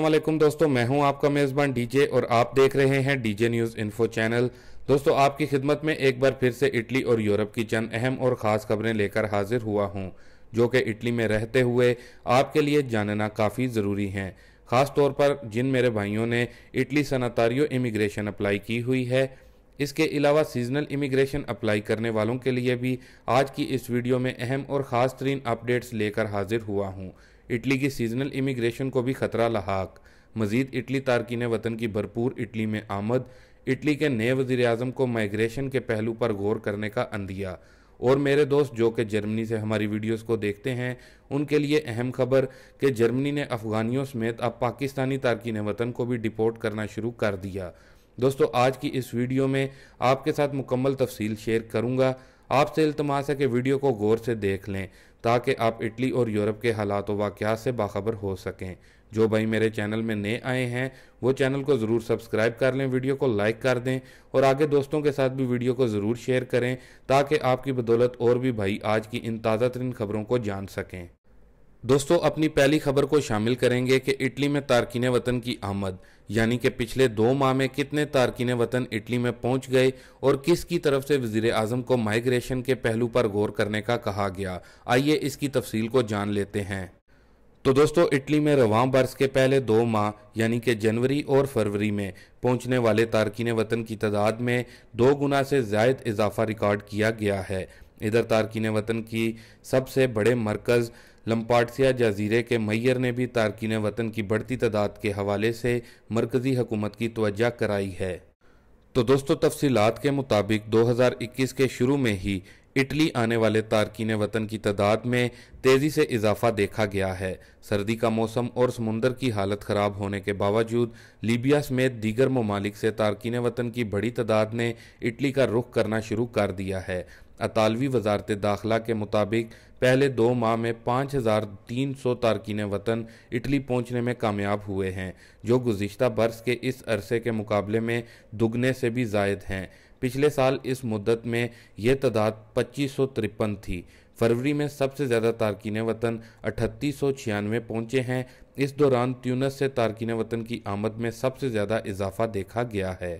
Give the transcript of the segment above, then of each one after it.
वालेकुम दोस्तों, मैं हूँ आपका मेज़बान डीजे और आप देख रहे हैं डीजे न्यूज़ इन्फो चैनल। दोस्तों, आपकी खिदमत में एक बार फिर से इटली और यूरोप की चंद अहम और ख़ास खबरें लेकर हाजिर हुआ हूँ, जो कि इटली में रहते हुए आपके लिए जानना काफ़ी ज़रूरी हैं। ख़ास तौर पर जिन मेरे भाइयों ने इटली सनातारियों इमिग्रेशन अप्लाई की हुई है, इसके अलावा सीजनल इमिग्रेशन अप्लाई करने वालों के लिए भी आज की इस वीडियो में अहम और ख़ास तरीन अपडेट्स लेकर हाजिर हुआ हूँ। इटली की सीजनल इमिग्रेशन को भी खतरा लहाक। मजीद इटली तारकिन वतन की भरपूर इटली में आमद। इटली के नए वज़ीर अजम को माइग्रेशन के पहलू पर गौर करने का अंदिया। और मेरे दोस्त जो कि जर्मनी से हमारी वीडियोस को देखते हैं, उनके लिए अहम खबर कि जर्मनी ने अफगानियों समेत अब पाकिस्तानी तारकिन वतन को भी डिपोर्ट करना शुरू कर दिया। दोस्तों, आज की इस वीडियो में आपके साथ मुकम्मल तफसील शेयर करूँगा। आपसे इल्तमास है कि वीडियो को गौर से देख लें, ताकि आप इटली और यूरोप के हालात वाक़ात से बाखबर हो सकें। जो भाई मेरे चैनल में नए आए हैं, वो चैनल को ज़रूर सब्सक्राइब कर लें, वीडियो को लाइक कर दें और आगे दोस्तों के साथ भी वीडियो को ज़रूर शेयर करें, ताकि आपकी बदौलत और भी भाई आज की इन ताज़ा तरीन खबरों को जान सकें। दोस्तों, अपनी पहली खबर को शामिल करेंगे कि इटली में तारकिन वतन की आमद, यानी कि पिछले दो माह में कितने तारकिन वतन इटली में पहुँच गए और किस की तरफ़ से वज़ीर आज़म को माइग्रेशन के पहलू पर गौर करने का कहा गया। आइए इसकी तफसील को जान लेते हैं। तो दोस्तों, इटली में रवां बरस के पहले दो माह, यानी कि जनवरी और फरवरी में, पहुँचने वाले तारकिन वतन की तादाद में दो गुना से जायद इजाफा रिकॉर्ड किया गया है। इधर तारकिन वतन की सबसे बड़े मरकज़ लम्पाटसिया जजीरे के मैयर ने भी तारकिन वतन की बढ़ती तादाद के हवाले से मरकज़ी हुकूमत की तवज्जा कराई है। तो दोस्तों, तफसीलात के मुताबिक 2021 के शुरू में ही इटली आने वाले तारकिन वतन की तादाद में तेज़ी से इजाफा देखा गया है। सर्दी का मौसम और समुंदर की हालत ख़राब होने के बावजूद लीबिया समेत दीगर ममालिक से तारकिन वतन की बड़ी तादाद ने इटली का रुख करना शुरू कर दिया है। अतालवी वजारत दाखिला के मुताबिक पहले दो माह में पाँच हज़ार तीन सौ तारकिन वतन इटली पहुँचने में कामयाब हुए हैं, जो गुज्त बरस के इस अरसे के मुकाबले में दुगने से भी जायद हैं। पिछले साल इस मुद्दत में यह तादाद पच्चीस सौ तिरपन थी। फरवरी में सबसे ज़्यादा तारकिन वतन अठतीस सौ छियानवे पहुँचे हैं। इस दौरान ट्यूनस से तारकिन वतन की आमद में सबसे ज़्यादा इजाफा देखा गया है।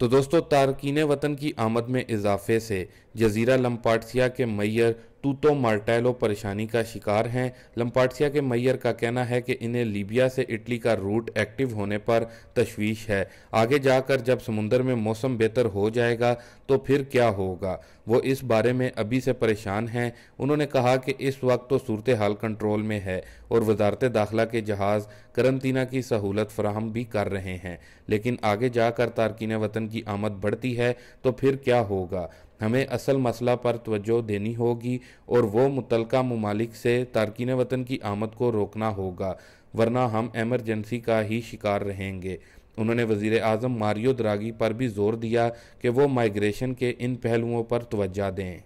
तो दोस्तों तारकिन वतन की आमद में इजाफे से जजीरा लम्पाटसिया के मैयर तूतो मार्टेलो परेशानी का शिकार हैं। लम्पाटसिया के मैयर का कहना है कि इन्हें लीबिया से इटली का रूट एक्टिव होने पर तशवीश है। आगे जाकर जब समुंदर में मौसम बेहतर हो जाएगा तो फिर क्या होगा? वो इस बारे में अभी से परेशान हैं। उन्होंने कहा कि इस वक्त तो सूरत हाल कंट्रोल में है और वजारत दाखिला के जहाज़ करंतना की सहूलत फराहम भी कर रहे हैं। लेकिन आगे जाकर तारकिन वतन की आमद बढ़ती है तो फिर क्या होगा? हमें असल मसला पर तवज्जो देनी होगी और वो मुतलका ममालिक से तारकिन वतन की आमद को रोकना होगा, वरना हम एमरजेंसी का ही शिकार रहेंगे। उन्होंने वज़ीर अजम मारियो द्रागी पर भी ज़ोर दिया कि वो माइग्रेशन के इन पहलुओं पर तवज्जा दें।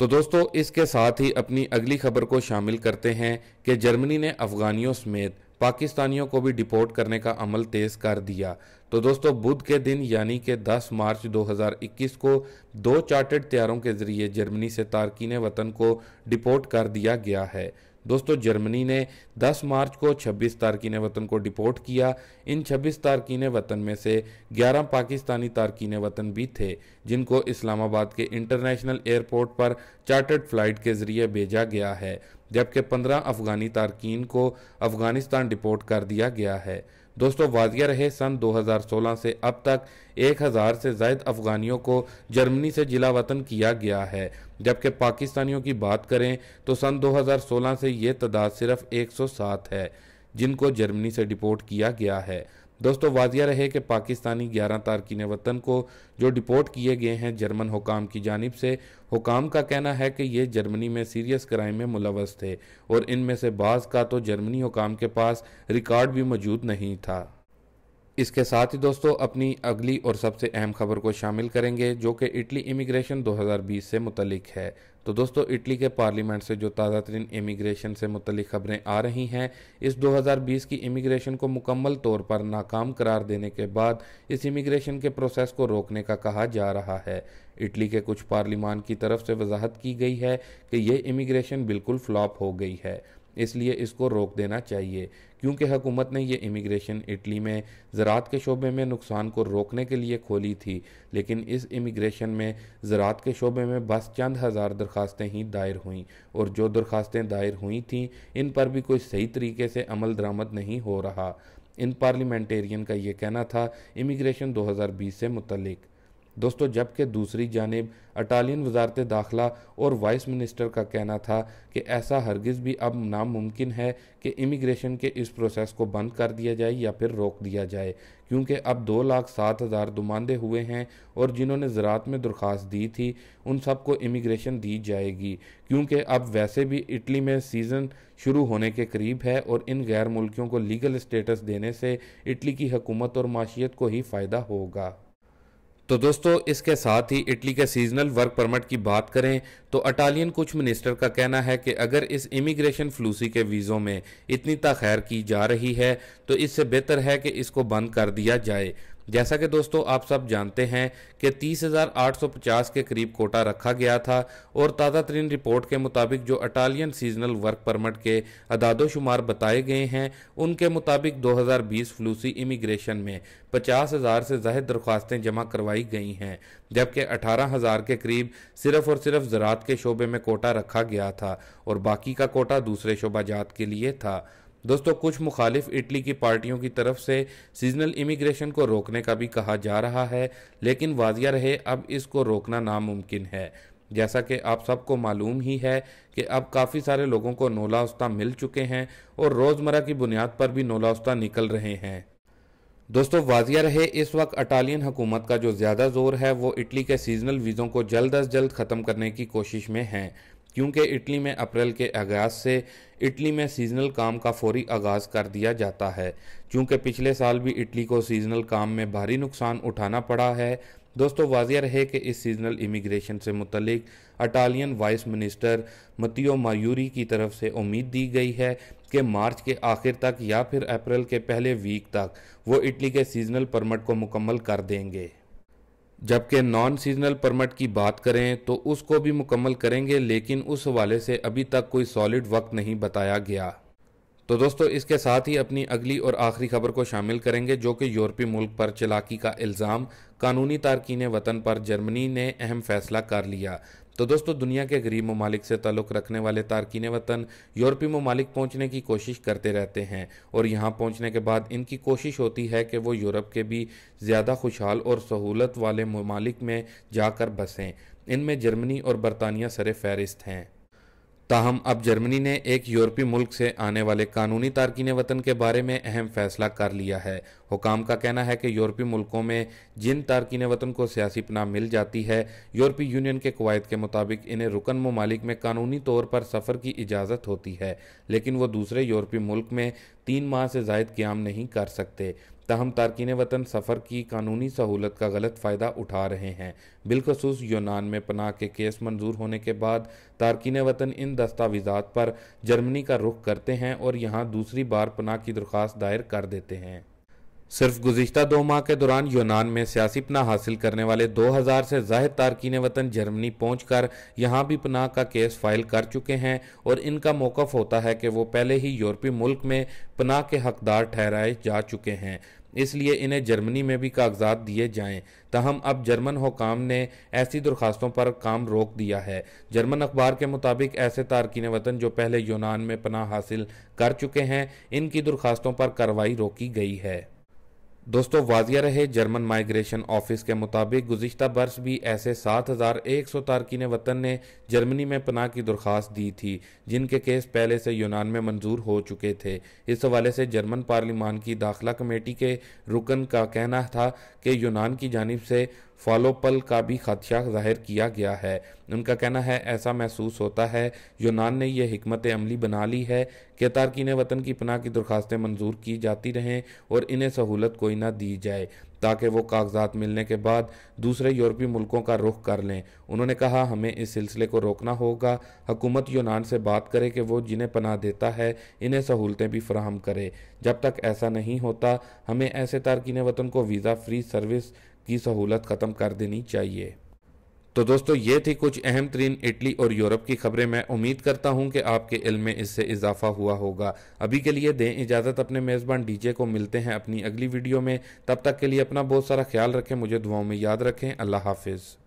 तो दोस्तों, इसके साथ ही अपनी अगली खबर को शामिल करते हैं कि जर्मनी ने अफगानियों समेत पाकिस्तानियों को भी डिपोर्ट करने का अमल तेज कर दिया। तो दोस्तों, बुध के दिन यानी कि 10 मार्च 2021 को दो चार्टर्ड तैयारों के ज़रिए जर्मनी से तारकिन वतन को डिपोर्ट कर दिया गया है। दोस्तों, जर्मनी ने 10 मार्च को 26 तारकिन वतन को डिपोर्ट किया। इन 26 तारकिन वतन में से 11 पाकिस्तानी तारकिन वतन भी थे, जिनको इस्लामाबाद के इंटरनेशनल एयरपोर्ट पर चार्टर्ड फ़्लाइट के ज़रिए भेजा गया है। जबकि 15 अफगानी तारकिन को अफ़गानिस्तान डिपोर्ट कर दिया गया है। दोस्तों वाजिया रहे सन 2016 से अब तक एक हज़ार से जायद अफगानियों को जर्मनी से जिला वतन किया गया है। जबकि पाकिस्तानियों की बात करें तो सन 2016 से ये तादाद सिर्फ़ 107 है, जिनको जर्मनी से डिपोर्ट किया गया है। दोस्तों वाजिया रहे कि पाकिस्तानी ग्यारह तारकिन वतन को जो डिपोर्ट किए गए हैं जर्मन हुकाम की जानब से, हुकाम का कहना है कि ये जर्मनी में सीरियस क्राइम में मुलवस थे और इनमें से बाज़ का तो जर्मनी हुकाम के पास रिकॉर्ड भी मौजूद नहीं था। इसके साथ ही दोस्तों, अपनी अगली और सबसे अहम खबर को शामिल करेंगे, जो कि इटली इमिग्रेशन 2020 से मुतलिक है। तो दोस्तों, इटली के पार्लियामेंट से जो ताज़ा तरीन इमिग्रेशन से मुतलिक खबरें आ रही हैं, इस 2020 की इमिग्रेशन को मुकम्मल तौर पर नाकाम करार देने के बाद इस इमिग्रेशन के प्रोसेस को रोकने का कहा जा रहा है। इटली के कुछ पार्लिमान की तरफ़ से वजाहत की गई है कि ये इमिग्रेशन बिल्कुल फ्लॉप हो गई है। इसलिए इसको रोक देना चाहिए। क्योंकि हुकूमत ने ये इमिग्रेशन इटली में, ज़रात के शोबे में नुकसान को रोकने के लिए खोली थी, लेकिन इस इमिग्रेशन में ज़रात के शोबे में बस चंद हज़ार दरख्वास्तें ही दायर हुईं, और जो दरख्वास्तें दायर हुई थीं, इन पर भी कोई सही तरीके से अमल दरामद नहीं हो रहा। इन पार्लियामेंटेरियन का ये कहना था, इमिग्रेशन 2020 से मुतलिक दोस्तों, जबकि दूसरी जानब अटालियन वजारत दाखिला और वाइस मिनिस्टर का कहना था कि ऐसा हरगिज़ भी अब नामुमकिन है कि इमिग्रेशन के इस प्रोसेस को बंद कर दिया जाए या फिर रोक दिया जाए, क्योंकि अब दो लाख सात हज़ार दुमानदे हुए हैं और जिन्होंने ज़रात में दरख्वास्त दी थी, उन सबको इमिग्रेशन दी जाएगी, क्योंकि अब वैसे भी इटली में सीज़न शुरू होने के करीब है और इन गैर मुल्कियों को लीगल स्टेटस देने से इटली की हकूमत और माशियत को ही फ़ायदा होगा। तो दोस्तों, इसके साथ ही इटली के सीजनल वर्क परमिट की बात करें तो अटालियन कुछ मिनिस्टर का कहना है कि अगर इस इमिग्रेशन फ्लूसी के वीज़ों में इतनी तखैर की जा रही है तो इससे बेहतर है कि इसको बंद कर दिया जाए। जैसा कि दोस्तों आप सब जानते हैं कि 30,850 के करीब कोटा रखा गया था और ताज़ा तरीन रिपोर्ट के मुताबिक जो अटालियन सीजनल वर्क परमिट के अदादोशुमार बताए गए हैं उनके मुताबिक 2020 फ्लूसी इमिग्रेशन में 50,000 से जायद दरख्वास्तें जमा करवाई गई हैं जबकि 18,000 के करीब सिर्फ़ और सिर्फ़ ज़रात के शोबे में कोटा रखा गया था और बाकी का कोटा दूसरे शोबाजात के लिए था। दोस्तों, कुछ मुखालिफ इटली की पार्टियों की तरफ़ से सीजनल इमिग्रेशन को रोकने का भी कहा जा रहा है, लेकिन वाजिया रहे, अब इसको रोकना नामुमकिन है। जैसा कि आप सबको मालूम ही है कि अब काफ़ी सारे लोगों को नोला उस्ता मिल चुके हैं और रोज़मर्रा की बुनियाद पर भी नोला उस्ता निकल रहे हैं। दोस्तों, वाजिया रहे, इस वक्त अटालियन हुकूमत का जो ज़्यादा ज़ोर है, वो इटली के सीजनल वीज़ों को जल्द अज जल्द ख़त्म करने की कोशिश में हैं। क्योंकि इटली में अप्रैल के आगाज़ से इटली में सीजनल काम का फौरी आगाज़ कर दिया जाता है। क्योंकि पिछले साल भी इटली को सीजनल काम में भारी नुकसान उठाना पड़ा है। दोस्तों, वाजिया रहे कि इस सीजनल इमिग्रेशन से मुतलिक Italian vice minister Matteo Mauri की तरफ़ से उम्मीद दी गई है कि मार्च के आखिर तक या फिर अप्रैल के पहले वीक तक वो इटली के सीजनल परमिट को मुकम्मल कर देंगे। जबकि नॉन सीजनल परमिट की बात करें तो उसको भी मुकम्मल करेंगे, लेकिन उस हवाले से अभी तक कोई सॉलिड वक्त नहीं बताया गया। तो दोस्तों, इसके साथ ही अपनी अगली और आखिरी खबर को शामिल करेंगे, जो कि यूरोपीय मुल्क पर चलाकी का इल्ज़ाम, कानूनी तारकिन वतन पर जर्मनी ने अहम फैसला कर लिया। तो दोस्तों, दुनिया के गरीब ममालिक से ताल्लुक़ रखने वाले तारकिन वतन यूरोपीय ममालिक पहुँचने की कोशिश करते रहते हैं और यहाँ पहुँचने के बाद इनकी कोशिश होती है कि वो यूरोप के भी ज़्यादा खुशहाल और सहूलत वाले ममालिक में जाकर बसें। इनमें जर्मनी और बरतानिया सर फहरिस्त हैं। ताहम, अब जर्मनी ने एक यूरोपीय मुल्क से आने वाले कानूनी तारकिन वतन के बारे में अहम फैसला कर लिया है हुकाम का कहना है कि यूरोपीय मुल्कों में जिन तारकिन वतन को सियासी पनाह मिल जाती है यूरोपीय यूनियन के कवायद के मुताबिक इन्हें रुकन ममालिक में कानूनी तौर पर सफ़र की इजाज़त होती है, लेकिन वो दूसरे यूरोपीय मुल्क में तीन माह से जायद क्याम नहीं कर सकते। तहम तारकिन वतन सफ़र की कानूनी सहूलत का गलत फ़ायदा उठा रहे हैं। बिलखसूस यूनान में पनाह के केस मंजूर होने के बाद तारकिन वतन इन दस्तावेज़ात पर जर्मनी का रुख करते हैं और यहाँ दूसरी बार पनाह की दरख्वास्त दायर कर देते हैं। सिर्फ़ गुजशत दो माह के दौरान यूनान में सियासी पनाह हासिल करने वाले 2000 से जाहिद तारकिन वतन जर्मनी पहुंचकर यहाँ भी पनाह का केस फ़ाइल कर चुके हैं और इनका मौकफ होता है कि वो पहले ही यूरोपीय मुल्क में पनाह के हकदार ठहराए जा चुके हैं। इसलिए इन्हें जर्मनी में भी कागजात दिए जाएँ। तहम अब जर्मन हुकाम ने ऐसी दरखास्तों पर काम रोक दिया है। जर्मन अखबार के मुताबिक ऐसे तारकिन वतन जो पहले यूनान में पनाह हासिल कर चुके हैं, इनकी दरखास्तों पर कार्रवाई रोकी गई है। दोस्तों वाजिया रहे जर्मन माइग्रेशन ऑफ़िस के मुताबिक गुजशत बरस भी ऐसे सात हज़ार एक सौ तारकिन वतन ने जर्मनी में पनाह की दरख्वास्त दी थी, जिनके केस पहले से यूनान में मंजूर हो चुके थे। इस हवाले से जर्मन पार्लिमान की दाखिला कमेटी के रुकन का कहना था कि यूनान की जानब से फॉलोपल का भी खदशा ज़ाहिर किया गया है। उनका कहना है, ऐसा महसूस होता है, यूनान ने यह हमत अमली बना ली है कि तारकिन वतन की पनाह की दरख्वास्तें मंजूर की जाती रहें और इन्हें सहूलत कोई ना दी जाए, ताकि वो कागजात मिलने के बाद दूसरे यूरोपीय मुल्कों का रुख कर लें। उन्होंने कहा, हमें इस सिलसिले को रोकना होगा। हुकूमत यूनान से बात करे कि वो जिन्हें पनाह देता है, इन्हें सहूलतें भी फ्राहम करे। जब तक ऐसा नहीं होता, हमें ऐसे तारकिन वतन को वीज़ा फ्री सर्विस की सहूलत ख़त्म कर देनी चाहिए। तो दोस्तों, ये थी कुछ अहम तरीन इटली और यूरोप की खबरें। मैं उम्मीद करता हूँ कि आपके इल्म में इससे इजाफा हुआ होगा। अभी के लिए दें इजाज़त अपने मेज़बान डीजे को। मिलते हैं अपनी अगली वीडियो में। तब तक के लिए अपना बहुत सारा ख्याल रखें। मुझे दुआओं में याद रखें। अल्लाह हाफिज़।